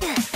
Yeah.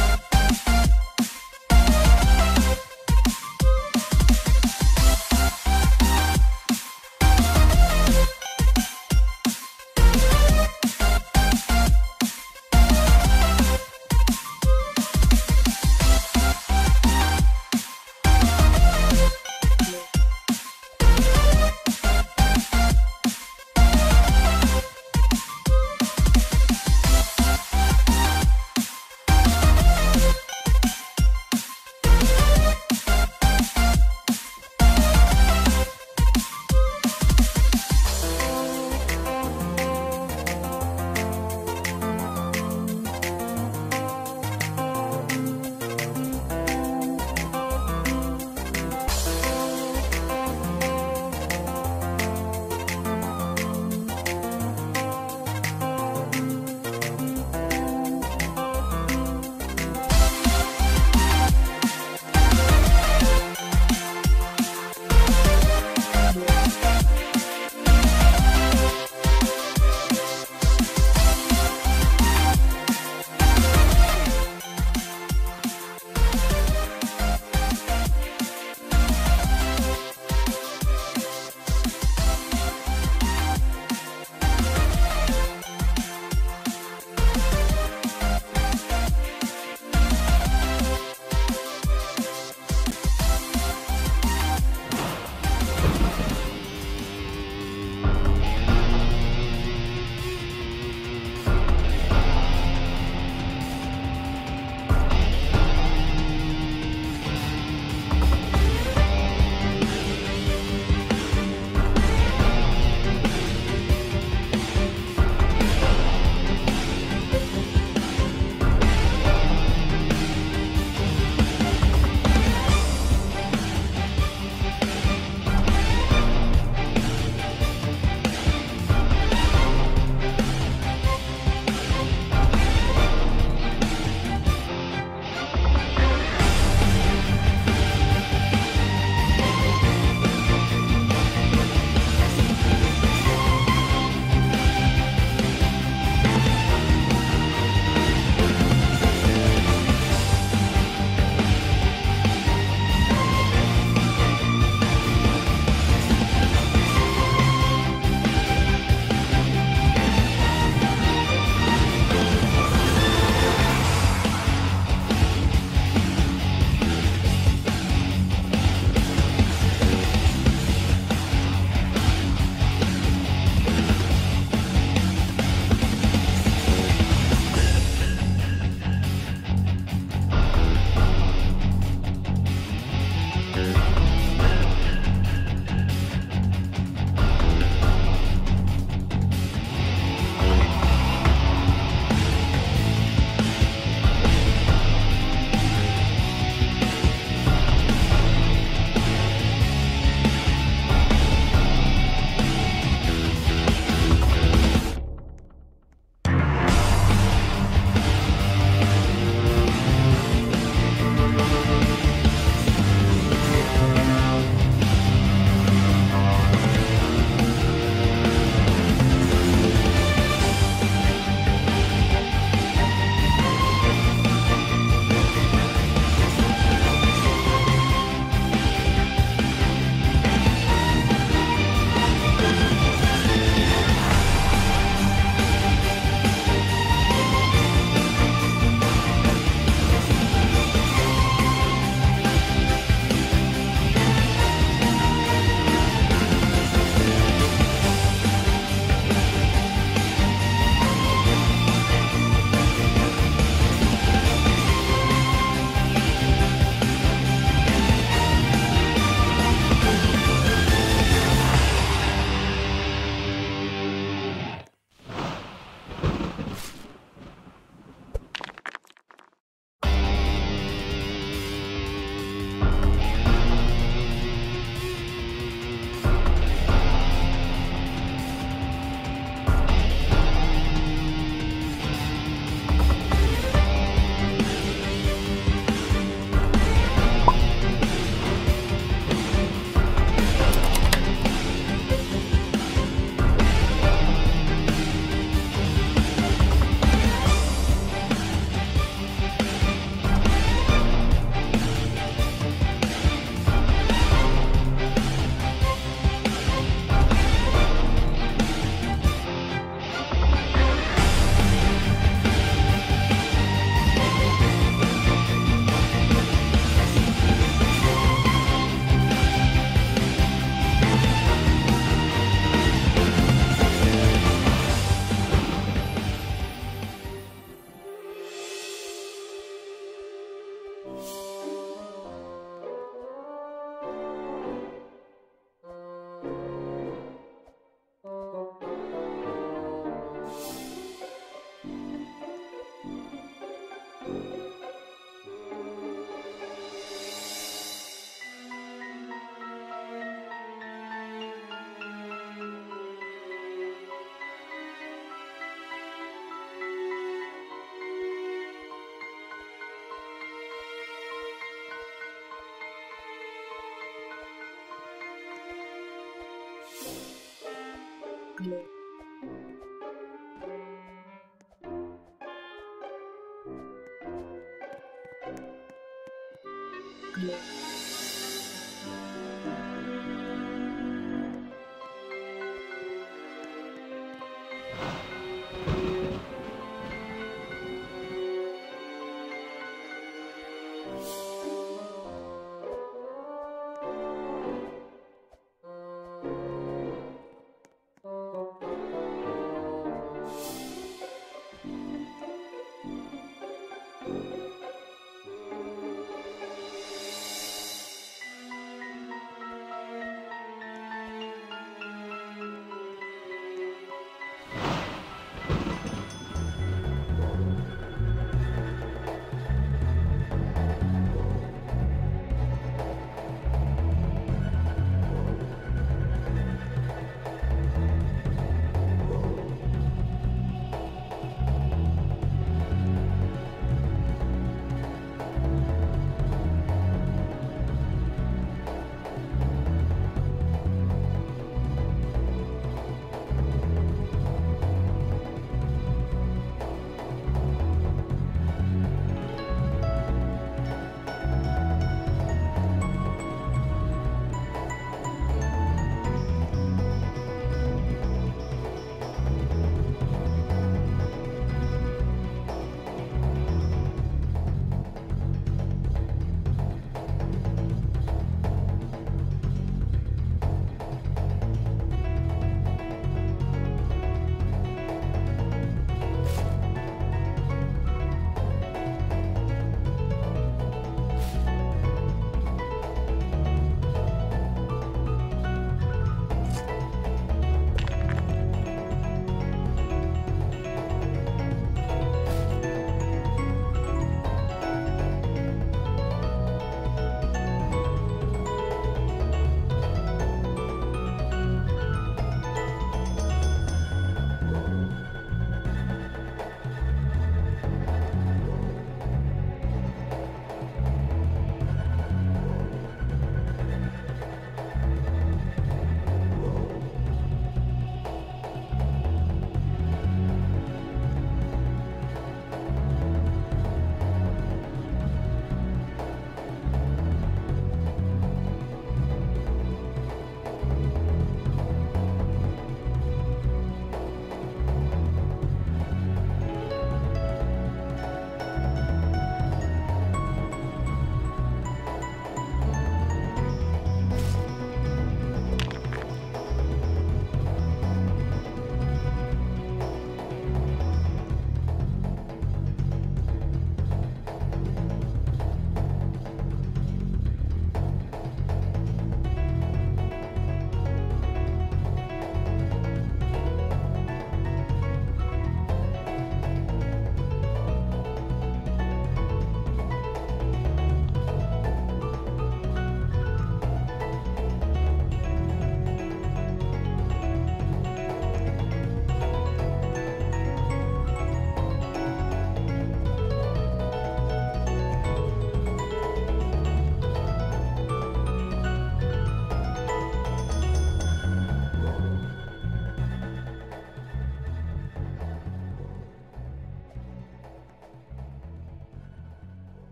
You